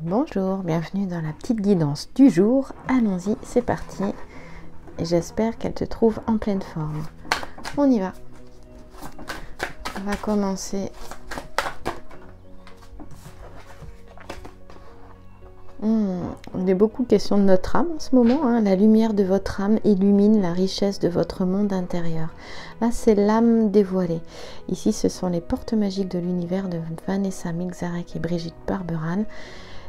Bonjour, bienvenue dans la petite guidance du jour. Allons-y, c'est parti. J'espère qu'elle te trouve en pleine forme. On y va. On va commencer. Hmm, il est beaucoup question de notre âme en ce moment. hein. La lumière de votre âme illumine la richesse de votre monde intérieur. Là, c'est l'âme dévoilée. Ici, ce sont les portes magiques de l'univers de Vanessa Milzarek et Brigitte Barberan.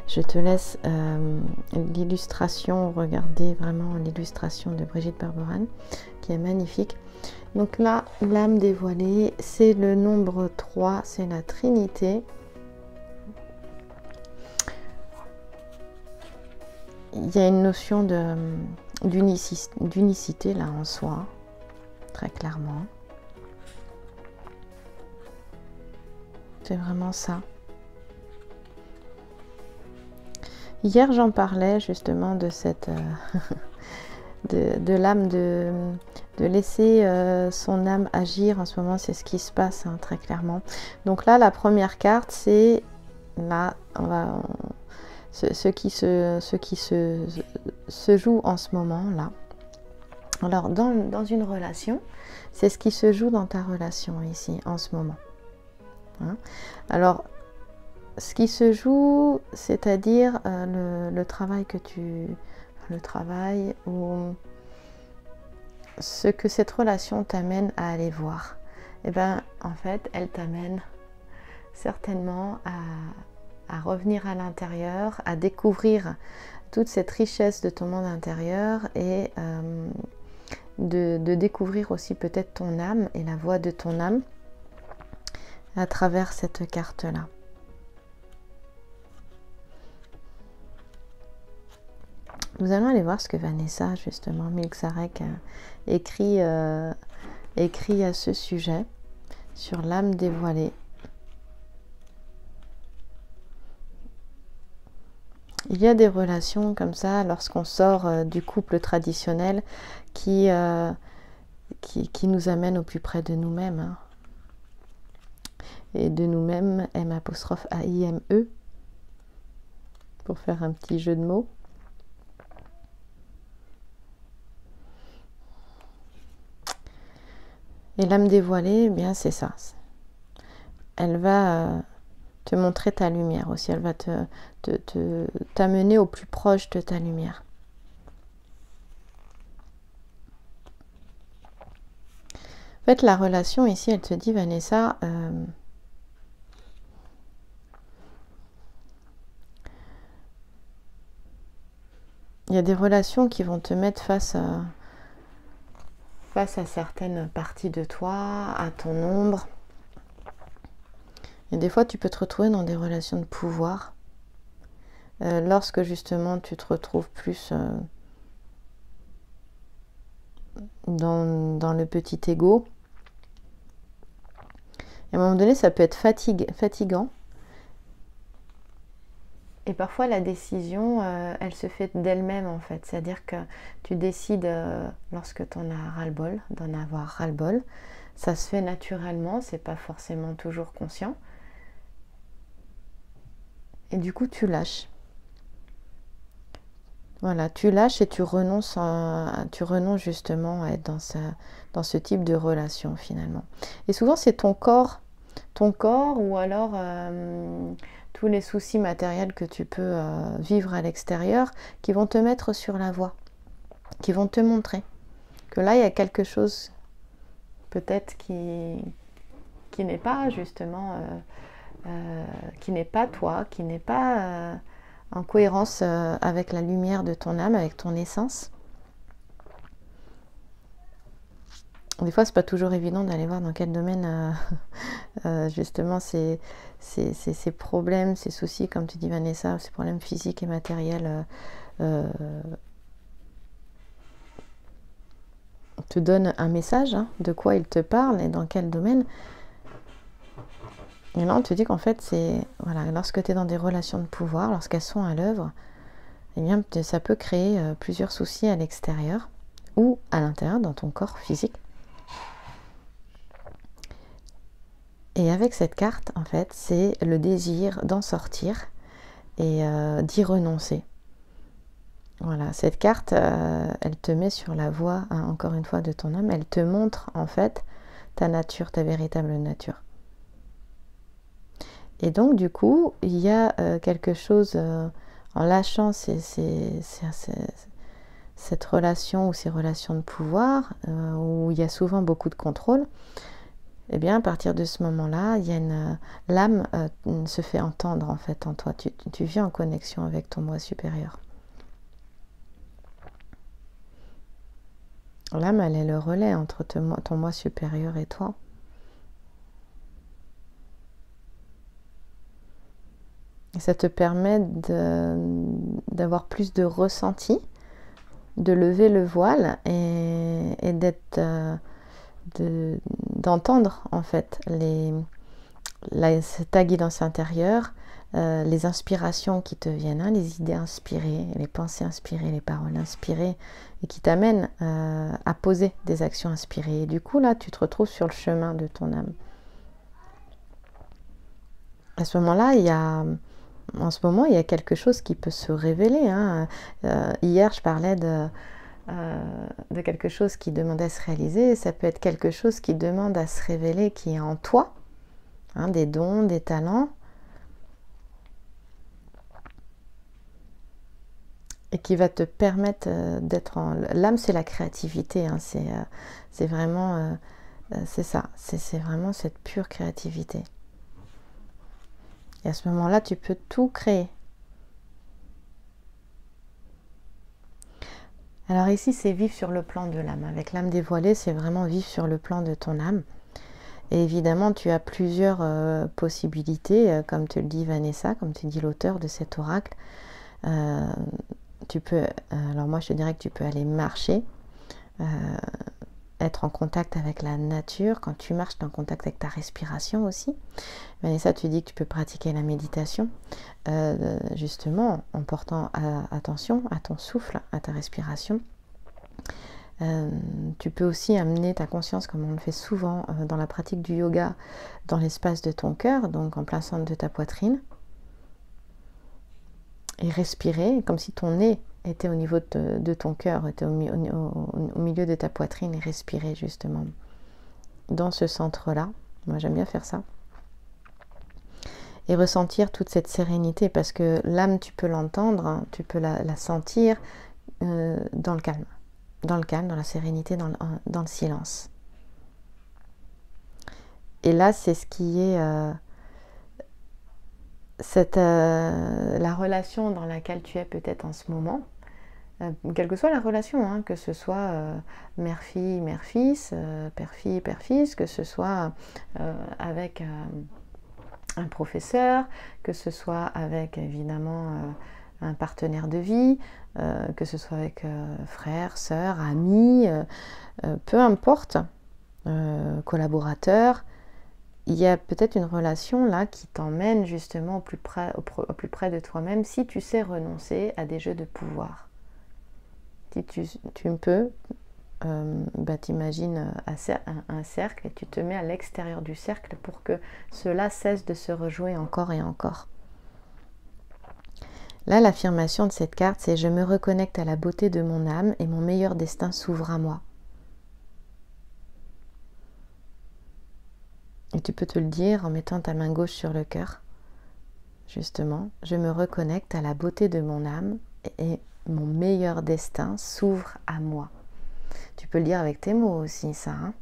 Je te laisse euh, l'illustration, regardez vraiment l'illustration de Brigitte Barberan, qui est magnifique. Donc là, l'âme dévoilée, c'est le nombre 3, c'est la Trinité. Il y a une notion d'unicité là en soi, très clairement. C'est vraiment ça. Hier, j'en parlais justement de cette euh, de, l'âme de, de laisser euh, son âme agir. En ce moment, c'est ce qui se passe hein, très clairement. Donc là, la première carte, c'est là, on va ce qui se ce qui se, se joue en ce moment là. Alors dans, dans une relation, c'est ce qui se joue dans ta relation ici en ce moment. Hein. Alors ce qui se joue, c'est-à-dire euh, le, travail que tu. le travail ou ce que cette relation t'amène à aller voir. Et bien, en fait, elle t'amène certainement à, revenir à l'intérieur, à découvrir toute cette richesse de ton monde intérieur et euh, de découvrir aussi peut-être ton âme et la voix de ton âme à travers cette carte-là. Nous allons aller voir ce que Vanessa, justement, Milksarek, a écrit, euh, écrit à ce sujet, sur l'âme dévoilée. Il y a des relations comme ça, lorsqu'on sort euh, du couple traditionnel, qui, euh, nous amènent au plus près de nous-mêmes. hein. Et de nous-mêmes, M apostrophe A-I-M-E, pour faire un petit jeu de mots. Et l'âme dévoilée, eh bien c'est ça. Elle va euh, te montrer ta lumière aussi. Elle va te, t'amener au plus proche de ta lumière. En fait, la relation ici, elle te dit, Vanessa, euh, il y a des relations qui vont te mettre face à, à certaines parties de toi, à ton ombre. Et des fois, tu peux te retrouver dans des relations de pouvoir. Euh, lorsque justement tu te retrouves plus euh, dans, dans le petit ego. Et à un moment donné, ça peut être fatigue, fatigant. Et parfois, la décision, euh, elle se fait d'elle-même en fait. C'est-à-dire que tu décides, euh, lorsque tu en as ras-le-bol, d'en avoir ras-le-bol. Ça se fait naturellement, c'est pas forcément toujours conscient. Et du coup, tu lâches. Voilà, tu lâches et tu renonces, à- tu renonces justement à être dans, dans ce type de relation finalement. Et souvent, c'est ton corps, ton corps ou alors euh, tous les soucis matériels que tu peux euh, vivre à l'extérieur qui vont te mettre sur la voie, qui vont te montrer que là, il y a quelque chose peut-être qui, n'est pas justement, euh, qui n'est pas toi, qui n'est pas en cohérence avec la lumière de ton âme, avec ton essence. Des fois, c'est pas toujours évident d'aller voir dans quel domaine euh, euh, justement ces, problèmes, ces soucis, comme tu dis Vanessa, ces problèmes physiques et matériels euh, te donnent un message hein, de quoi ils te parlent et dans quel domaine. Et là, on te dit qu'en fait, c'est voilà, lorsque tu es dans des relations de pouvoir, lorsqu'elles sont à l'œuvre, eh bien, ça peut créer plusieurs soucis à l'extérieur ou à l'intérieur, dans ton corps physique. Et avec cette carte, en fait, c'est le désir d'en sortir et d'y renoncer. Voilà, cette carte, elle te met sur la voie, hein, encore une fois, de ton âme. Elle te montre en fait ta nature, ta véritable nature. Et donc, du coup, il y a quelque chose, en lâchant cette relation ou ces relations de pouvoir, où il y a souvent beaucoup de contrôle, eh bien, à partir de ce moment-là, a une l'âme euh, se fait entendre en fait en toi. Tu, tu viens en connexion avec ton moi supérieur. L'âme, elle est le relais entre ton moi supérieur et toi. Et ça te permet d'avoir plus de ressenti, de lever le voile et, d'être euh, d'entendre en fait les, ta guidance intérieure, euh, les inspirations qui te viennent, hein, les idées inspirées, les pensées inspirées, les paroles inspirées, et qui t'amènent euh, à poser des actions inspirées. Et du coup, là, tu te retrouves sur le chemin de ton âme. À ce moment-là, il y a, en ce moment, il y a quelque chose qui peut se révéler. Hein. Euh, hier, je parlais de euh, de quelque chose qui demande à se réaliser, ça peut être quelque chose qui demande à se révéler, qui est en toi, hein, des dons, des talents, et qui va te permettre euh, d'être en... L'âme, c'est la créativité, hein, c'est euh, vraiment... c'est ça, c'est vraiment cette pure créativité. Et à ce moment-là, tu peux tout créer. Alors ici, c'est vivre sur le plan de l'âme. Avec l'âme dévoilée, c'est vraiment vivre sur le plan de ton âme. Et évidemment, tu as plusieurs euh, possibilités, euh, comme te le dit Vanessa, comme te dit l'auteur de cet oracle. Euh, tu peux, alors moi je te dirais que tu peux aller marcher, être en contact avec la nature. Quand tu marches, tu es en contact avec ta respiration aussi. Vanessa, tu dis que tu peux pratiquer la méditation, euh, justement en portant attention à ton souffle, à ta respiration. Euh, tu peux aussi amener ta conscience, comme on le fait souvent euh, dans la pratique du yoga, dans l'espace de ton cœur, donc en plein centre de ta poitrine. Et respirer comme si ton nez était au niveau de, ton cœur, était au, milieu de ta poitrine et respirer justement dans ce centre-là. Moi j'aime bien faire ça. Et ressentir toute cette sérénité parce que l'âme, tu peux l'entendre, tu peux la, sentir euh, dans le calme. Dans le calme, dans la sérénité, dans le, le silence. Et là, c'est ce qui est euh, cette, euh, la relation dans laquelle tu es peut-être en ce moment, euh, quelle que soit la relation, hein, que ce soit euh, mère-fille, mère-fils, euh, père-fille, père-fils, que ce soit avec un professeur, que ce soit avec évidemment un partenaire de vie, que ce soit avec frère, sœur, ami, peu importe, collaborateur, il y a peut-être une relation là qui t'emmène justement au plus près, au plus près de toi-même si tu sais renoncer à des jeux de pouvoir tu, tu peux, euh, bah, un, cercle et tu te mets à l'extérieur du cercle pour que cela cesse de se rejouer encore et encore. Là, l'affirmation de cette carte, c'est je me reconnecte à la beauté de mon âme et mon meilleur destin s'ouvre à moi. Et tu peux te le dire en mettant ta main gauche sur le cœur. Justement, je me reconnecte à la beauté de mon âme et mon meilleur destin s'ouvre à moi. Tu peux le dire avec tes mots aussi, ça. Hein.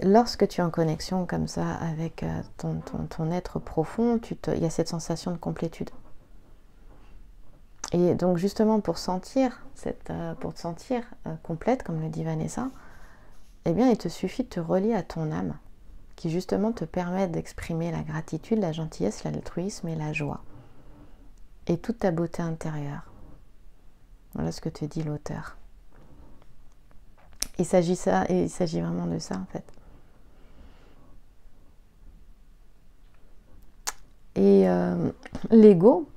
Lorsque tu es en connexion comme ça avec euh, ton, être profond, il y a cette sensation de complétude. Et donc justement pour sentir cette, euh, pour te sentir euh, complète, comme le dit Vanessa, eh bien il te suffit de te relier à ton âme, qui justement te permet d'exprimer la gratitude, la gentillesse, l'altruisme et la joie et toute ta beauté intérieure. Voilà ce que te dit l'auteur. Il s'agit ça, il s'agit vraiment de ça en fait. Et euh, l'ego,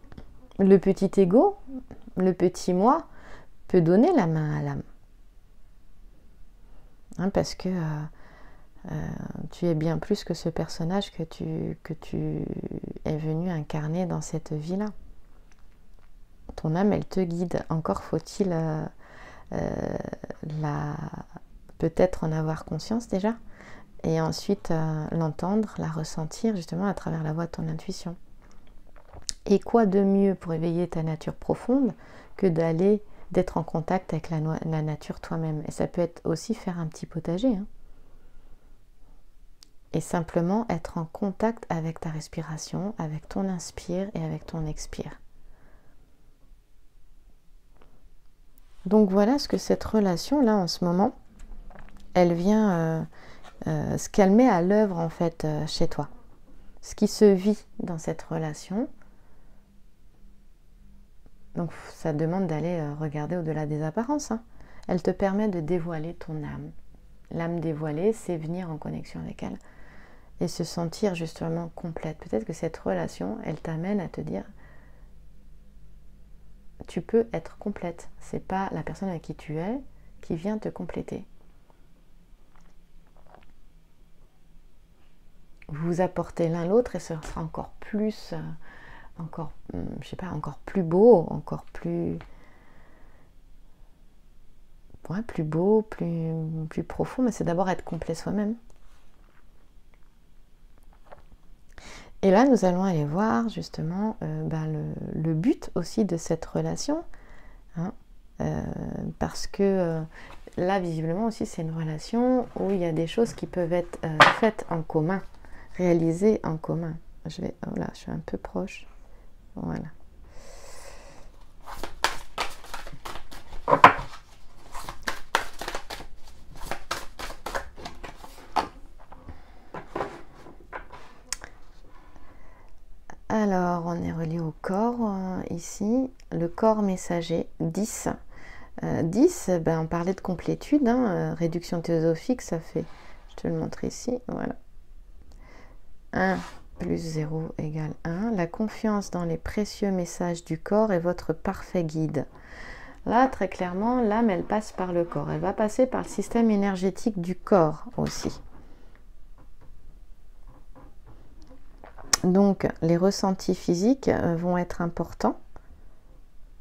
le petit ego, le petit moi, peut donner la main à l'âme. Hein, parce que euh, tu es bien plus que ce personnage que tu, que tu es venu incarner dans cette vie-là. Ton âme, elle te guide. Encore faut-il la peut-être en avoir conscience déjà, et ensuite l'entendre, la ressentir justement à travers la voix de ton intuition. Et quoi de mieux pour éveiller ta nature profonde que d'aller, d'être en contact avec la, nature toi-même? Et ça peut être aussi faire un petit potager. Hein. et simplement être en contact avec ta respiration, avec ton inspire et avec ton expire. Donc voilà ce que cette relation-là en ce moment, elle vient, euh, euh, ce qu'elle met à l'œuvre en fait euh, chez toi. Ce qui se vit dans cette relation, donc ça demande d'aller euh, regarder au-delà des apparences. Hein. Elle te permet de dévoiler ton âme. L'âme dévoilée, c'est venir en connexion avec elle et se sentir justement complète. Peut-être que cette relation, elle t'amène à te dire tu peux être complète. C'est pas la personne avec qui tu es qui vient te compléter. Vous vous apportez l'un l'autre et ce sera encore plus euh, encore, hum, je sais pas, encore plus beau, encore plus, ouais, plus beau, plus, plus profond, mais c'est d'abord être complet soi-même. Et là, nous allons aller voir justement euh, ben, le, but aussi de cette relation, hein, euh, parce que euh, là, visiblement aussi, c'est une relation où il y a des choses qui peuvent être faites en commun, réalisées en commun. Je vais, oh là, je suis un peu proche. Voilà. Alors, on est relié au corps euh, ici. Le corps messager, 10. 10, euh, ben, on parlait de complétude, hein, euh, réduction théosophique, ça fait, je te le montre ici, voilà. 1, plus 0 égale 1. La confiance dans les précieux messages du corps est votre parfait guide. Là, très clairement, l'âme, elle passe par le corps. Elle va passer par le système énergétique du corps aussi. Donc, les ressentis physiques euh, vont être importants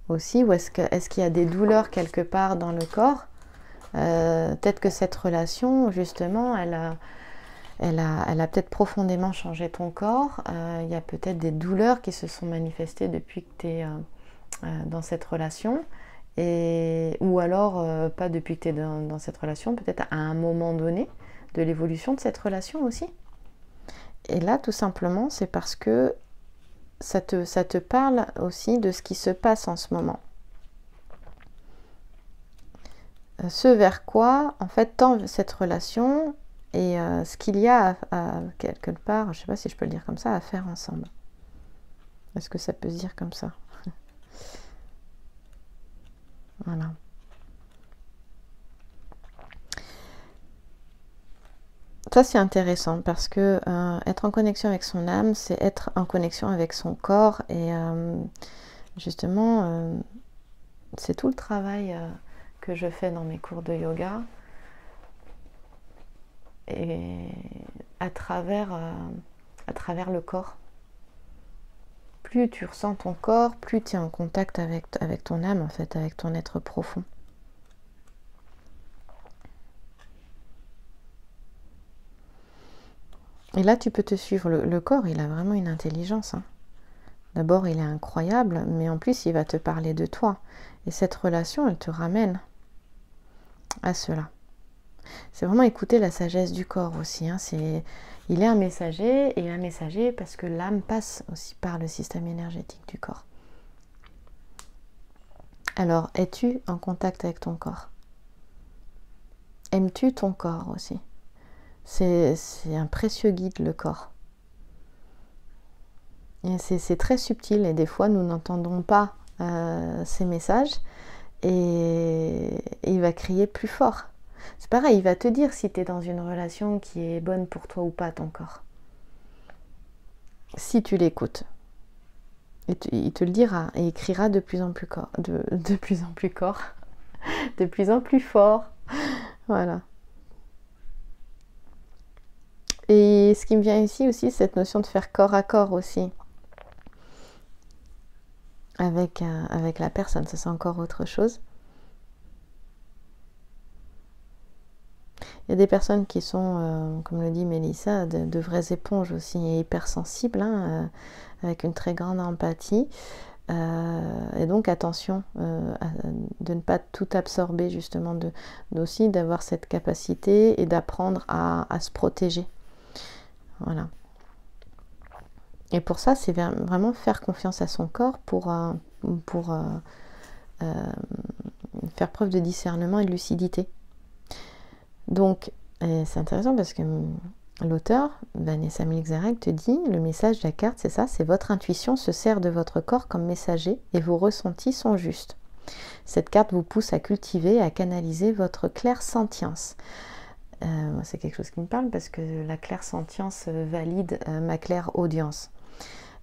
aussi. Ou est-ce qu'il y a des douleurs quelque part dans le corps? Euh, Peut-être que cette relation, justement, elle a peut-être profondément changé ton corps. Euh, il y a peut-être des douleurs qui se sont manifestées depuis que tu es dans cette relation. Ou alors pas depuis que tu es dans, cette relation, peut-être à un moment donné de l'évolution de cette relation aussi. Et là, tout simplement, c'est parce que ça te, ça te parle aussi de ce qui se passe en ce moment. Ce vers quoi, en fait, tend cette relation et euh, ce qu'il y a à, quelque part, je ne sais pas si je peux le dire comme ça, à faire ensemble. Est-ce que ça peut se dire comme ça? Voilà. Ça c'est intéressant parce que euh, être en connexion avec son âme, c'est être en connexion avec son corps et euh, justement c'est tout le travail que je fais dans mes cours de yoga et à travers, euh, le corps. Plus tu ressens ton corps, plus tu es en contact avec ton âme, en fait, avec ton être profond. Et là, tu peux te suivre. Le, corps, il a vraiment une intelligence. Hein. D'abord, il est incroyable, mais en plus, il va te parler de toi. Et cette relation, elle te ramène à cela c'est vraiment écouter la sagesse du corps aussi. Hein. C'est, il est un messager et un messager parce que l'âme passe aussi par le système énergétique du corps. Alors, es-tu en contact avec ton corps? Aimes-tu ton corps aussi? C'est, un précieux guide, le corps. Et c'est, très subtil et des fois nous n'entendons pas euh, ces messages et il va crier plus fort. C'est pareil, il va te dire si tu es dans une relation qui est bonne pour toi ou pas, ton corps. Si tu l'écoutes. il te le dira et écrira de plus en plus de plus en plus corps, de plus en plus fort. Voilà. Et ce qui me vient ici aussi, cette notion de faire corps à corps aussi avec, euh, avec la personne. Ça, c'est encore autre chose. Il y a des personnes qui sont, euh, comme le dit Mélissa, de, vraies éponges aussi, hypersensibles, hein, euh, avec une très grande empathie. et donc attention de ne pas tout absorber, justement, aussi d'avoir cette capacité et d'apprendre à se protéger. Voilà. Et pour ça, c'est vraiment faire confiance à son corps pour, euh, pour euh, euh, faire preuve de discernement et de lucidité. Donc, c'est intéressant parce que l'auteur, Vanessa Milzarek, te dit le message de la carte, c'est ça c'est votre intuition se sert de votre corps comme messager et vos ressentis sont justes. Cette carte vous pousse à cultiver et à canaliser votre claire sentience. C'est quelque chose qui me parle parce que la claire sentience valide ma claire audience.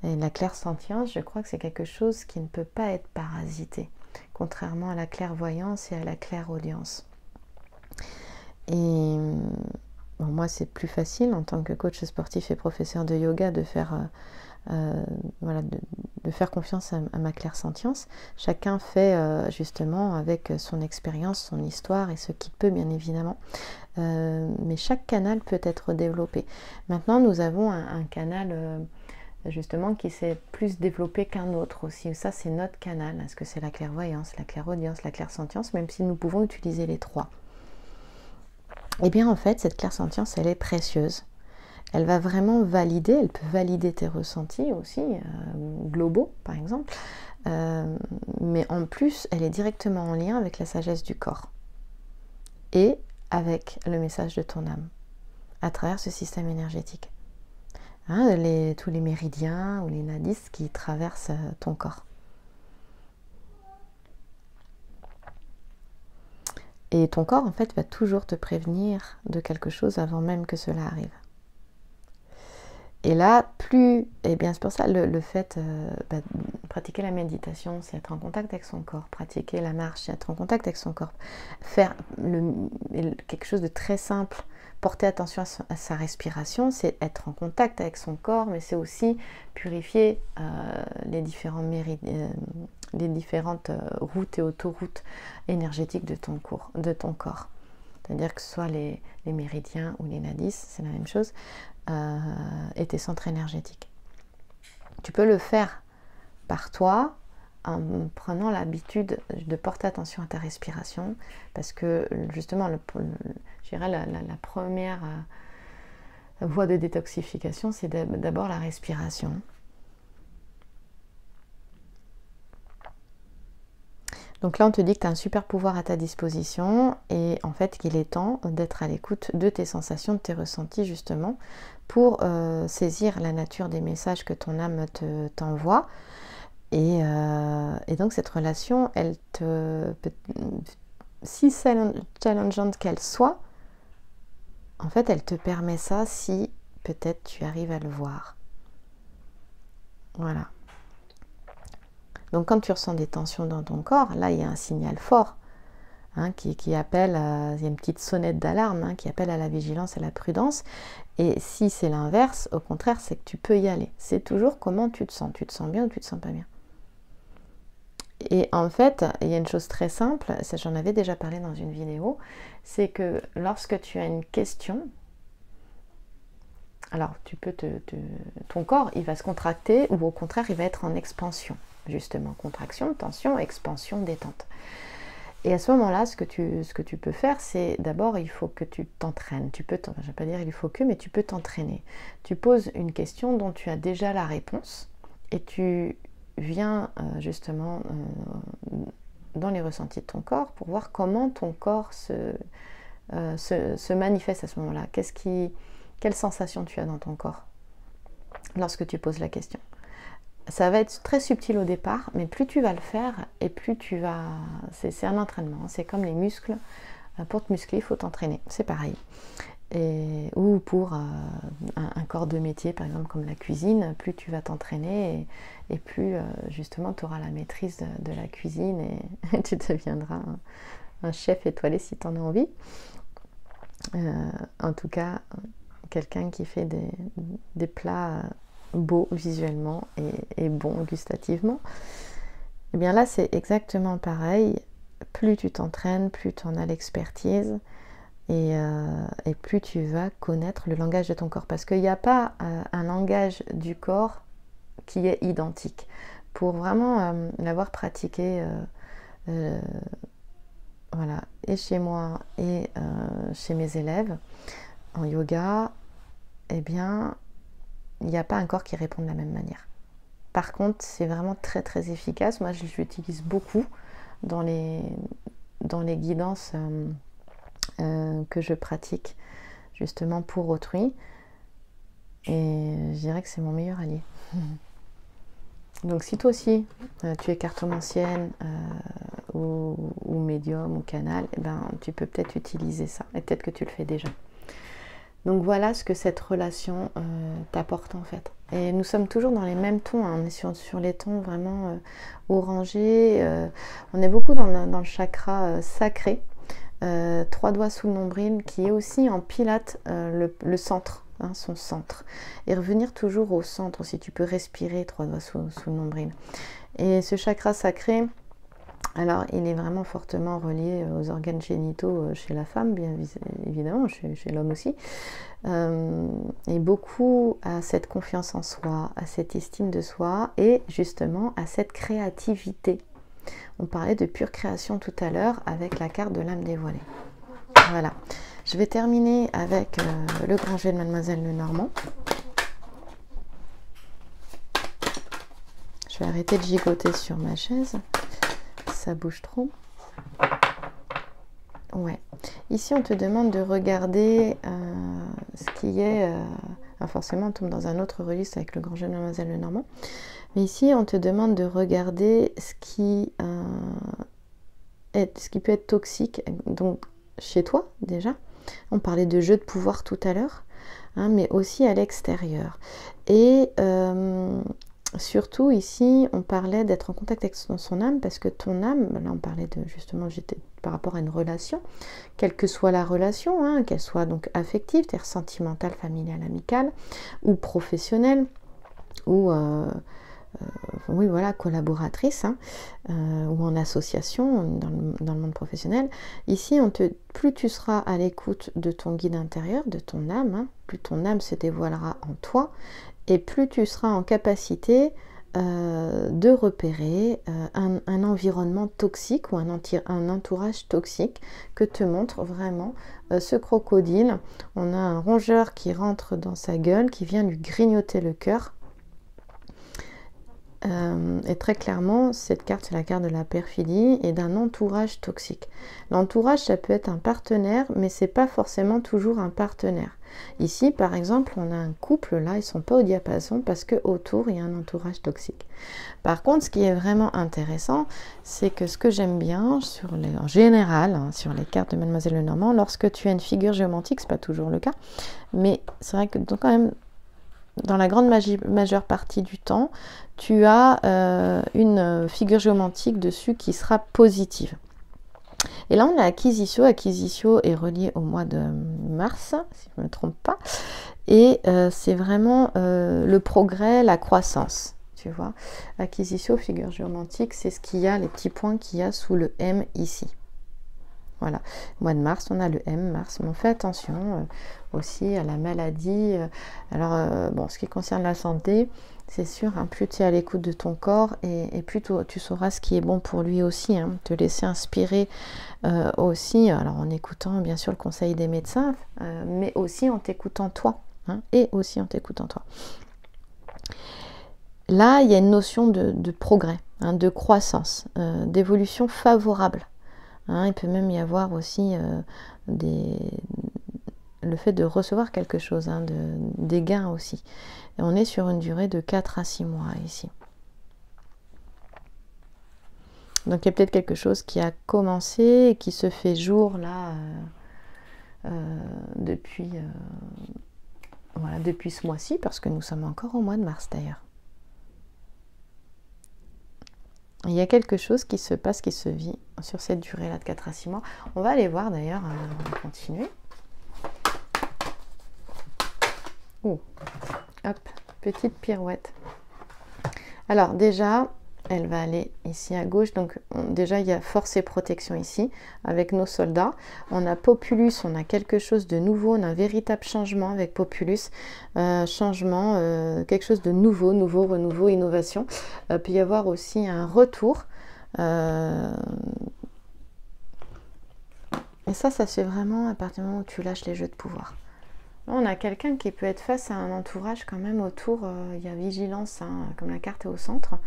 Et la clair-sentience, je crois que c'est quelque chose qui ne peut pas être parasité, contrairement à la clairvoyance et à la clairaudience. Et moi, c'est plus facile en tant que coach sportif et professeur de yoga de faire, euh, euh, de, faire confiance à, ma clair-sentience. Chacun fait euh, justement avec son expérience, son histoire et ce qui peut, bien évidemment. mais chaque canal peut être développé. Maintenant, nous avons un canal justement qui s'est plus développé qu'un autre aussi. Ça, c'est notre canal. Est-ce que c'est la clairvoyance, la clairaudience, la clairsentience, même si nous pouvons utiliser les trois Eh bien, en fait, cette clairsentience, elle est précieuse. Elle va vraiment valider, elle peut valider tes ressentis aussi, euh, globaux par exemple, euh, mais en plus, elle est directement en lien avec la sagesse du corps et avec le message de ton âme à travers ce système énergétique. Hein, tous les méridiens ou les nadis qui traversent euh, ton corps. Et ton corps, en fait, va toujours te prévenir de quelque chose avant même que cela arrive. Et là, plus, et eh bien c'est pour ça le, fait euh, bah, pratiquer la méditation, c'est être en contact avec son corps. Pratiquer la marche, c'est être en contact avec son corps. Faire quelque chose de très simple porter attention à, sa respiration, c'est être en contact avec son corps, mais c'est aussi purifier euh, les, différents euh, les différentes euh, routes et autoroutes énergétiques de ton, de ton corps. C'est-à-dire que ce soit les, méridiens ou les nadis, c'est la même chose, et tes centres énergétiques. Tu peux le faire par toi en prenant l'habitude de porter attention à ta respiration, parce que justement, la, première euh, voie de détoxification, c'est d'abord la respiration. Donc là, on te dit que tu as un super pouvoir à ta disposition et en fait qu'il est temps d'être à l'écoute de tes sensations, de tes ressentis justement pour euh, saisir la nature des messages que ton âme t'envoie. et, euh, et, donc cette relation, elle te, si challengeante qu'elle soit, en fait, elle te permet ça si peut-être tu arrives à le voir. Voilà. Donc quand tu ressens des tensions dans ton corps, là, il y a un signal fort hein, qui, appelle, il y a une petite sonnette d'alarme hein, qui appelle à la vigilance, à la prudence. Et si c'est l'inverse, au contraire, c'est que tu peux y aller. C'est toujours comment tu te sens. Tu te sens bien ou tu te sens pas bien. Et en fait, il y a une chose très simple, j'en avais déjà parlé dans une vidéo, c'est que lorsque tu as une question, alors tu peux te, ton corps, il va se contracter ou au contraire, il va être en expansion, justement, contraction, tension, expansion, détente. Et à ce moment-là, ce, que tu, ce que tu peux faire, c'est d'abord, il faut que tu t'entraînes. Tu peux, je vais pas dire il faut que, mais tu peux t'entraîner. Tu poses une question dont tu as déjà la réponse et tu viens euh, justement euh, dans les ressentis de ton corps pour voir comment ton corps se, euh, se, manifeste à ce moment-là. Qu'est-ce qui, quelle sensation tu as dans ton corps lorsque tu poses la question? Ça va être très subtil au départ, mais plus tu vas le faire et plus tu vas... C'est un entraînement, c'est comme les muscles. Pour te muscler, il faut t'entraîner. C'est pareil ou pour euh, un, corps de métier, par exemple comme la cuisine, plus tu vas t'entraîner et, plus euh, justement tu auras la maîtrise de, la cuisine et, tu deviendras un, chef étoilé si tu en as envie. Euh, en tout cas, quelqu'un qui fait des, plats beaux visuellement et, bons gustativement. Et eh bien là, c'est exactement pareil. Plus tu t'entraînes, plus tu en as l'expertise et, plus tu vas connaître le langage de ton corps. Parce qu'il n'y a pas un langage du corps qui est identique. Pour vraiment l'avoir pratiqué voilà, et chez moi et euh, chez mes élèves en yoga, eh bien, il n'y a pas un corps qui répond de la même manière. Par contre, c'est vraiment très très efficace. Moi, je l'utilise beaucoup dans les, guidances euh, euh, que je pratique justement pour autrui. Et je dirais que c'est mon meilleur allié. Donc si toi aussi tu es cartomancienne ou, médium ou canal, eh ben, tu peux peut-être utiliser ça. Et peut-être que tu le fais déjà. Donc voilà ce que cette relation euh, t'apporte en fait. Et nous sommes toujours dans les mêmes tons, hein. on est sur, les tons vraiment euh, orangés. Euh, on est beaucoup dans le, chakra sacré, trois doigts sous le nombril, qui est aussi en pilate le, centre, hein, son centre. Et revenir toujours au centre, si tu peux respirer trois doigts sous le nombril. Et ce chakra sacré, alors, il est vraiment fortement relié euh, aux organes génitaux euh, chez la femme, bien évidemment, chez, l'homme aussi, euh, et beaucoup à cette confiance en soi, à cette estime de soi et justement à cette créativité. On parlait de pure création tout à l'heure avec la carte de l'âme dévoilée. Voilà. Je vais terminer avec le grand jeu de Mademoiselle Lenormand. Je vais arrêter de gigoter sur ma chaise bouge trop. Ouais. Ici, on te demande de regarder euh, ce qui est. Euh, forcément, on tombe dans un autre registre avec le grand jeune Mademoiselle le Normand. Mais ici, on te demande de regarder ce qui, euh, est, ce qui peut être toxique. Donc, chez toi, déjà. On parlait de jeu de pouvoir tout à l'heure, hein, mais aussi à l'extérieur. Et surtout ici, on parlait d'être en contact avec son, âme parce que ton âme, là on parlait de justement par rapport à une relation, quelle que soit la relation, hein, qu'elle soit donc affective, c'est-à-dire sentimentale, familiale, amicale ou professionnelle ou euh, euh, oui voilà collaboratrice hein, euh, ou en association dans le, dans le, monde professionnel. Ici, on te, plus tu seras à l'écoute de ton guide intérieur, de ton âme, hein, plus ton âme se dévoilera en toi et plus tu seras en capacité euh, de repérer euh, un, environnement toxique ou un, entourage toxique que te montre vraiment euh, ce crocodile. On a un rongeur qui rentre dans sa gueule, qui vient lui grignoter le cœur. et très clairement, cette carte, c'est la carte de la perfidie et d'un entourage toxique. L'entourage, ça peut être un partenaire, mais c'est pas forcément toujours un partenaire. Ici, par exemple, on a un couple, là, ils ne sont pas au diapason parce que autour, il y a un entourage toxique. Par contre, ce qui est vraiment intéressant, c'est que ce que j'aime bien, en général, hein, sur les cartes de Mademoiselle Lenormand, lorsque tu as une figure géomantique, c'est pas toujours le cas, mais c'est vrai que quand même, dans la grande majeure partie du temps, tu as euh, une figure géomantique dessus qui sera positive. Et là, on a Acquisitio. Acquisitio est relié au mois de mars, si je ne me trompe pas. Et euh, c'est vraiment euh, le progrès, la croissance. Tu vois, Acquisitio, figure géomantique, c'est ce qu'il y a, les petits points qu'il y a sous le M ici. Voilà. mois de mars, on a le M, mars. Mais on fait attention euh, aussi à la maladie. alors, bon, ce qui concerne la santé, c'est sûr, hein, plus tu es à l'écoute de ton corps et, plus tu, sauras ce qui est bon pour lui aussi. Hein. te laisser inspirer euh, aussi, alors en écoutant bien sûr le conseil des médecins, euh, mais aussi en t'écoutant toi. Hein, et aussi en t'écoutant toi. Là, il y a une notion de, progrès, de croissance, euh, d'évolution favorable. il peut même y avoir aussi le fait de recevoir quelque chose, de, des gains aussi. Et on est sur une durée de 4 à 6 mois ici. Donc il y a peut-être quelque chose qui a commencé et qui se fait jour là euh, euh, depuis, euh, voilà, depuis ce mois-ci, parce que nous sommes encore au mois de mars d'ailleurs. Il y a quelque chose qui se passe, qui se vit sur cette durée-là de 4 à 6 mois. On va aller voir d'ailleurs, on va continuer. Petite pirouette. Alors déjà, elle va aller ici à gauche. Donc déjà, il y a force et protection ici avec nos soldats. On a Populus, on a quelque chose de nouveau, on a un véritable changement avec Populus. Euh, changement, euh, quelque chose de nouveau, nouveau, renouveau, innovation. Euh, peut y avoir aussi un retour. et ça, ça se fait vraiment à partir du moment où tu lâches les jeux de pouvoir. On a quelqu'un qui peut être face à un entourage quand même autour, il y a vigilance, hein, comme la carte est au centre.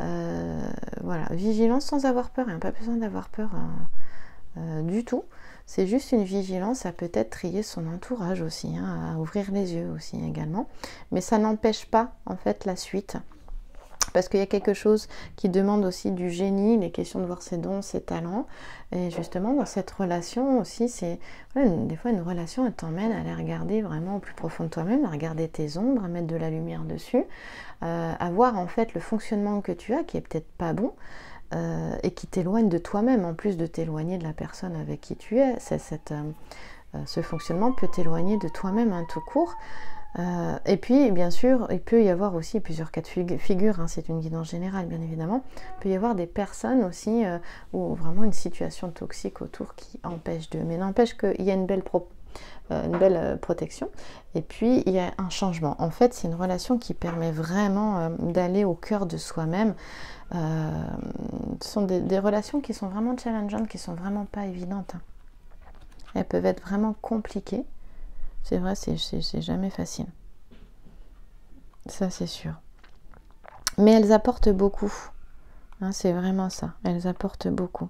Euh, voilà, vigilance sans avoir peur, il n'y a pas besoin d'avoir peur euh, euh, du tout. C'est juste une vigilance à peut-être trier son entourage aussi, hein, à ouvrir les yeux aussi également. Mais ça n'empêche pas en fait la suite parce qu'il y a quelque chose qui demande aussi du génie, les questions de voir ses dons, ses talents. Et justement, dans cette relation aussi, c'est des fois une relation, elle t'emmène à aller regarder vraiment au plus profond de toi-même, à regarder tes ombres, à mettre de la lumière dessus, euh, à voir en fait le fonctionnement que tu as qui est peut-être pas bon. Euh, et qui t'éloigne de toi-même, en plus de t'éloigner de la personne avec qui tu es. Euh, ce fonctionnement peut t'éloigner de toi-même un tout court. Euh, et puis, bien sûr, il peut y avoir aussi plusieurs cas de figure, hein, c'est une guidance générale, bien évidemment. Il peut y avoir des personnes aussi euh, ou vraiment une situation toxique autour qui empêche de. Mais n'empêche qu'il y a une belle, euh, protection. Et puis, il y a un changement. En fait, c'est une relation qui permet vraiment d'aller au cœur de soi-même. ce sont des, relations qui sont vraiment challengeantes, qui sont vraiment pas évidentes. Hein. Elles peuvent être vraiment compliquées. C'est vrai, c'est jamais facile. Ça, c'est sûr. Mais elles apportent beaucoup. Hein, c'est vraiment ça. Elles apportent beaucoup.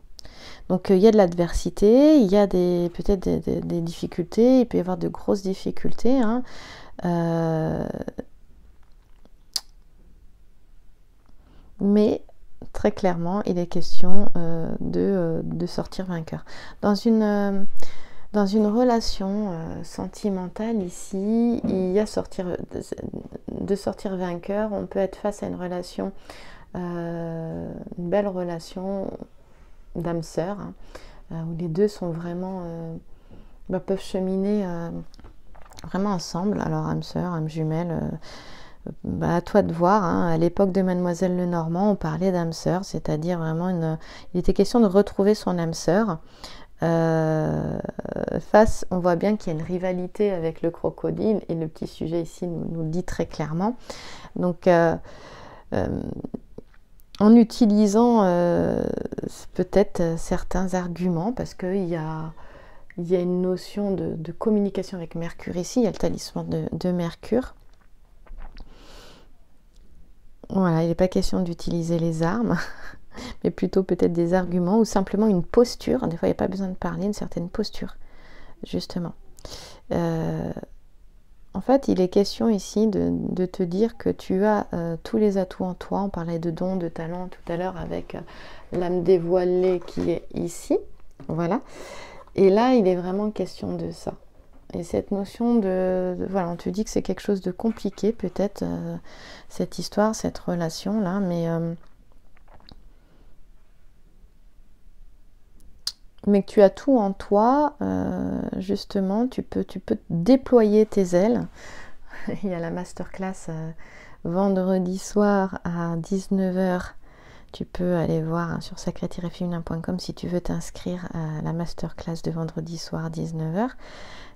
Donc euh, il y a de l'adversité, il y a peut-être des, difficultés, il peut y avoir de grosses difficultés. Hein. Euh, mais très clairement, il est question euh, de, de, sortir vainqueur. Dans une dans une relation euh, sentimentale ici, il y a sortir, de, sortir vainqueur. On peut être face à une relation, euh, une belle relation d'âme-sœur, hein, euh, où les deux sont vraiment, bah, peuvent cheminer vraiment ensemble. Alors âme-sœur, âme-jumelle. Bah, à toi de voir. Hein. À l'époque de Mademoiselle Lenormand, on parlait d'âme sœur, c'est-à-dire vraiment une. Il était question de retrouver son âme sœur. Euh, face, on voit bien qu'il y a une rivalité avec le crocodile et le petit sujet ici nous, le dit très clairement. Donc, euh, euh, en utilisant peut-être certains arguments, parce qu'il y a, y a une notion de, communication avec Mercure ici, il y a le talisman de Mercure. Voilà, il n'est pas question d'utiliser les armes. mais plutôt peut-être des arguments ou simplement une posture. Des fois, il n'y a pas besoin de parler, une certaine posture, justement. Euh, en fait, il est question ici de, te dire que tu as euh, tous les atouts en toi. On parlait de dons, de talents tout à l'heure avec euh, l'âme dévoilée qui est ici. Voilà. Et là, il est vraiment question de ça. Et cette notion de, voilà, on te dit que c'est quelque chose de compliqué, peut-être, cette histoire, cette relation-là, mais mais que tu as tout en toi, euh, justement, tu peux, tu peux déployer tes ailes. Il y a la masterclass euh, vendredi soir à 19h. Tu peux aller voir hein, sur sacré-féminin.com si tu veux t'inscrire à la masterclass de vendredi soir à 19h,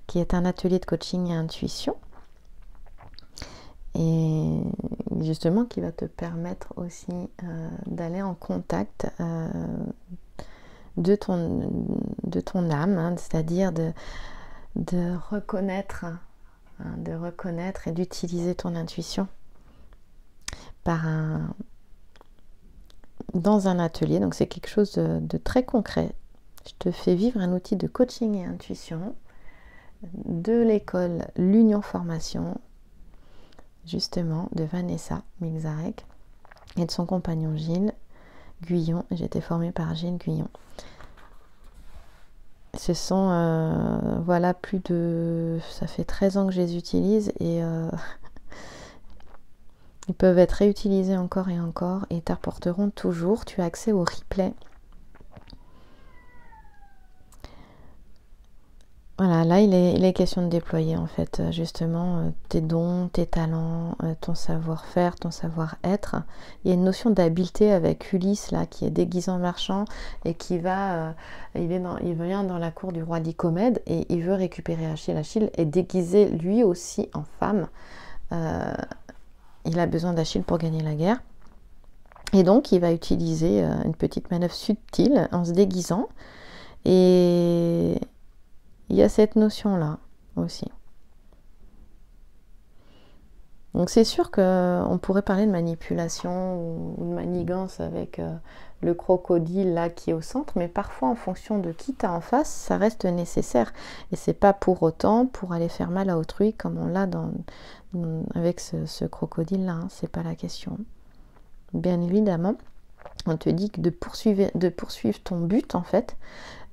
qui est un atelier de coaching et intuition. Et justement qui va te permettre aussi euh, d'aller en contact de ton, de ton âme, hein, c'est-à-dire de, de reconnaître, hein, de reconnaître et d'utiliser ton intuition par un, dans un atelier. Donc c'est quelque chose de, très concret. Je te fais vivre un outil de coaching et intuition de l'école L'Union Formation, justement, de Vanessa Milzarek et de son compagnon Gilles Guyon. J'ai été formée par Gilles Guyon. Ce sont, euh, voilà, plus de... Ça fait 13 ans que je les utilise et euh, ils peuvent être réutilisés encore et encore et t'apporteront toujours. Tu as accès au replay. Voilà, là il est, question de déployer en fait euh, justement euh, tes dons, tes talents, euh, ton savoir-faire, ton savoir-être. Il y a une notion d'habileté avec Ulysse là qui est déguisant marchand et qui va, il, il vient dans la cour du roi Licomède et il veut récupérer Achille. Achille est déguisé lui aussi en femme. il a besoin d'Achille pour gagner la guerre. Et donc il va utiliser une petite manœuvre subtile en se déguisant. Et il y a cette notion-là aussi. Donc c'est sûr qu'on pourrait parler de manipulation ou de manigance avec euh, le crocodile là qui est au centre, mais parfois en fonction de qui tu as en face, ça reste nécessaire. Et c'est pas pour autant pour aller faire mal à autrui comme on l'a avec ce, crocodile là, hein. c'est pas la question. Bien évidemment, on te dit que de poursuivre ton but en fait,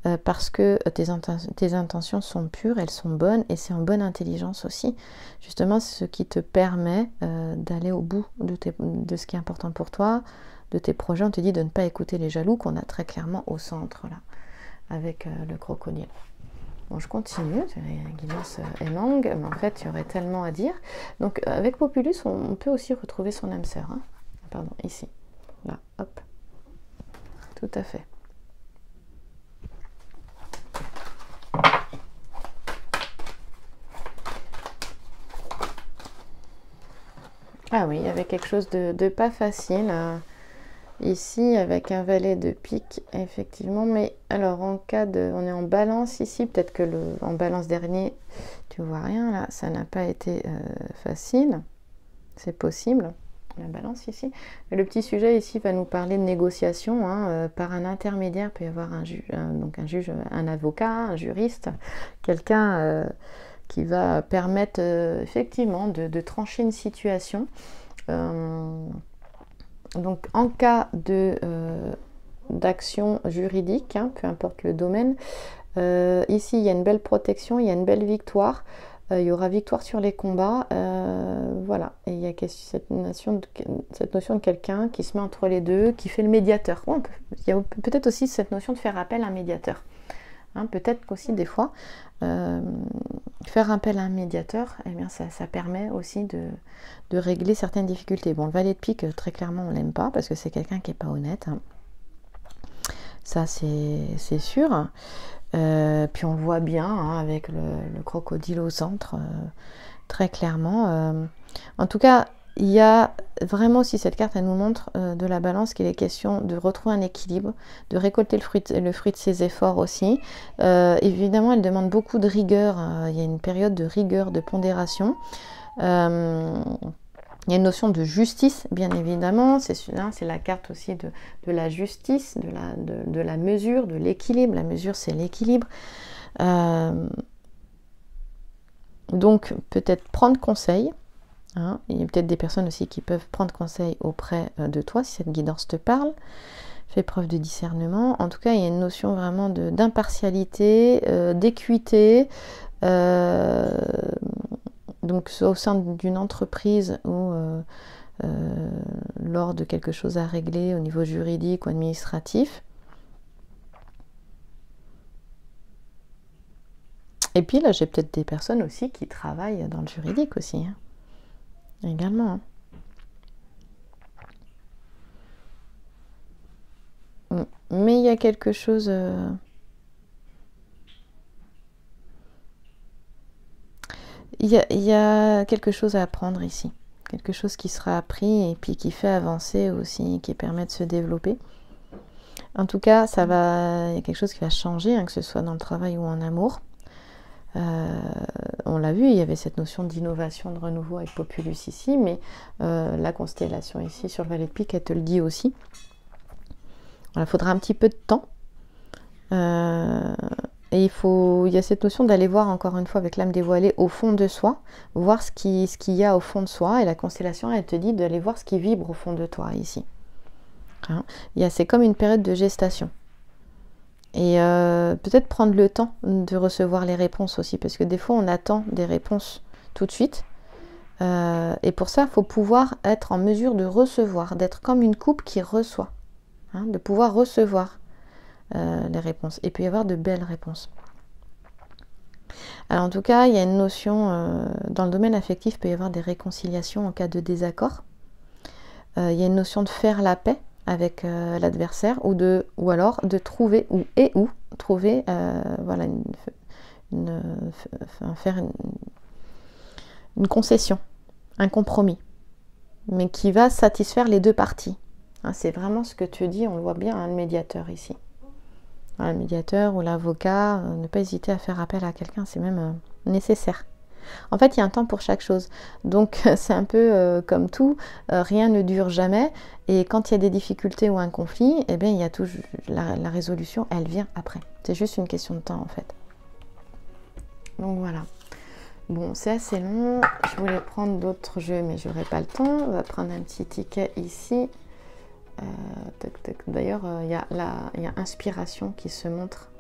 euh, parce que tes, intentions sont pures, elles sont bonnes et c'est en bonne intelligence aussi. Justement, ce qui te permet euh, d'aller au bout de, ce qui est important pour toi, de tes projets. On te dit de ne pas écouter les jaloux qu'on a très clairement au centre là, avec euh, le crocodile. Bon, je continue, Guidance est longue, mais en fait, il y aurait tellement à dire. Donc, avec Populus, on, peut aussi retrouver son âme sœur. Hein. Pardon, ici. Là, hop. Tout à fait. Ah oui, avait quelque chose de, pas facile. Hein. Ici, avec un valet de pique, effectivement. Mais alors, en cas de. On est en balance ici. Peut-être que le, en balance dernier, tu vois rien là. Ça n'a pas été euh, facile. C'est possible. La balance ici. le petit sujet ici va nous parler de négociation hein, euh, par un intermédiaire. Il peut y avoir un, juge, donc un juge, un avocat, un juriste, quelqu'un. Euh, qui va permettre euh, effectivement de, trancher une situation. Euh, donc en cas de euh, d'action juridique, hein, peu importe le domaine, ici il y a une belle protection, il y a une belle victoire. il y aura victoire sur les combats, voilà. Et il y a cette notion de, cette notion de quelqu'un qui se met entre les deux, qui fait le médiateur. il y a peut-être aussi cette notion de faire appel à un médiateur. Hein, peut-être qu'aussi des fois, euh, faire appel à un médiateur, eh bien, ça, permet aussi de, régler certaines difficultés. Bon, le valet de pique, très clairement, on l'aime pas parce que c'est quelqu'un qui n'est pas honnête. Hein. Ça, c'est sûr. Euh, puis on le voit bien hein, avec le, crocodile au centre, euh, très clairement. en tout cas, il y a vraiment aussi cette carte, elle nous montre euh, de la balance qu'il est question de retrouver un équilibre, de récolter le fruit, le fruit de ses efforts aussi. Euh, évidemment, elle demande beaucoup de rigueur, euh, il y a une période de rigueur, de pondération. il y a une notion de justice, bien évidemment, c'est la carte aussi de, la justice, de la, de la mesure, de l'équilibre. La mesure, c'est l'équilibre. donc, peut-être prendre conseil, Hein. il y a peut-être des personnes aussi qui peuvent prendre conseil auprès euh, de toi si cette guidance te parle. Fais preuve de discernement. En tout cas, il y a une notion vraiment d'impartialité, euh, d'équité. Euh, donc, au sein d'une entreprise ou lors de quelque chose à régler au niveau juridique ou administratif. Et puis là, j'ai peut-être des personnes aussi qui travaillent dans le juridique aussi. Hein également. Mais il y a quelque chose... Euh, y quelque chose à apprendre ici. Quelque chose qui sera appris et puis qui fait avancer aussi, qui permet de se développer. En tout cas, ça va, il y a quelque chose qui va changer, hein, que ce soit dans le travail ou en amour. Euh, on l'a vu, il y avait cette notion d'innovation, de renouveau avec Populus ici, mais euh, la constellation ici sur le Valet de Pique, elle te le dit aussi. Il faudra un petit peu de temps. Euh, et il, y a cette notion d'aller voir encore une fois avec l'âme dévoilée au fond de soi, voir ce qu'il ce qu'il y a au fond de soi. Et la constellation, elle te dit d'aller voir ce qui vibre au fond de toi ici. Hein? C'est comme une période de gestation. Et euh, peut-être prendre le temps de recevoir les réponses aussi, parce que des fois on attend des réponses tout de suite. Euh, et pour ça, il faut pouvoir être en mesure de recevoir, d'être comme une coupe qui reçoit, hein, de pouvoir recevoir euh, les réponses. Et puis y avoir de belles réponses. Alors en tout cas, il y a une notion, dans le domaine affectif, il peut y avoir des réconciliations en cas de désaccord. Il y a une notion de faire la paix avec euh, l'adversaire ou, de, ou alors de trouver ou et ou trouver voilà, une, faire une, concession, un compromis, mais qui va satisfaire les deux parties. Hein, c'est vraiment ce que tu dis, on le voit bien, un le médiateur ici le médiateur ou l'avocat, euh, ne pas hésiter à faire appel à quelqu'un, c'est même euh, nécessaire. En fait, il y a un temps pour chaque chose. Donc, c'est un peu euh, comme tout, rien ne dure jamais. Et quand il y a des difficultés ou un conflit, eh bien, il y a la, résolution, elle vient après. C'est juste une question de temps, en fait. Donc voilà. Bon, c'est assez long. Je voulais prendre d'autres jeux, mais je n'aurai pas le temps. On va prendre un petit ticket ici. Euh, D'ailleurs, euh, il y, a inspiration qui se montre.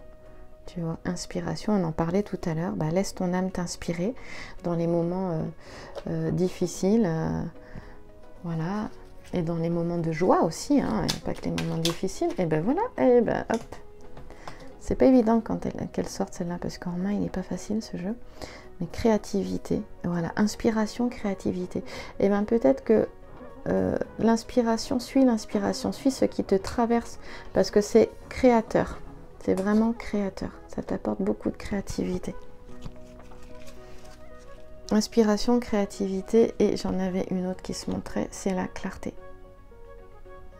Tu vois, inspiration, on en parlait tout à l'heure. Bah, laisse ton âme t'inspirer dans les moments euh, difficiles. voilà. Et dans les moments de joie aussi, hein, pas que les moments difficiles. Et ben voilà, et ben hop. C'est pas évident quand qu'elle sorte celle-là, parce qu'en main, il n'est pas facile ce jeu. Mais créativité, voilà, inspiration, créativité. Et ben peut-être que euh, l'inspiration, suit l'inspiration, suit ce qui te traverse, parce que c'est créateur, c'est vraiment créateur, ça t'apporte beaucoup de créativité. Inspiration, créativité, et j'en avais une autre qui se montrait, c'est la clarté.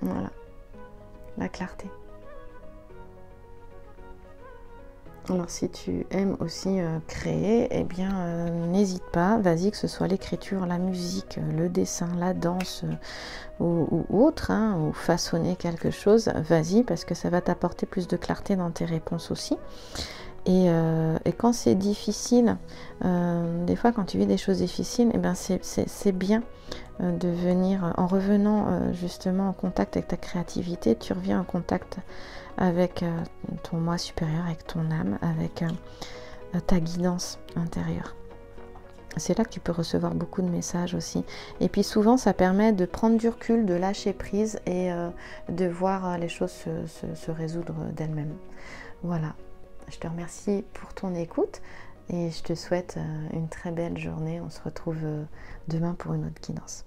Voilà, la clarté. Alors si tu aimes aussi euh, créer, eh bien euh, n'hésite pas, vas-y que ce soit l'écriture, la musique, le dessin, la danse euh, ou, autre, hein, ou façonner quelque chose, vas-y parce que ça va t'apporter plus de clarté dans tes réponses aussi. Et, quand c'est difficile, des fois quand tu vis des choses difficiles, eh bien c'est bien de venir, en revenant justement en contact avec ta créativité, tu reviens en contact avec euh, ton moi supérieur, avec ton âme, avec euh, ta guidance intérieure. C'est là que tu peux recevoir beaucoup de messages aussi. Et puis souvent, ça permet de prendre du recul, de lâcher prise et euh, de voir les choses se, résoudre d'elles-mêmes. Voilà. Je te remercie pour ton écoute et je te souhaite une très belle journée. On se retrouve demain pour une autre guidance.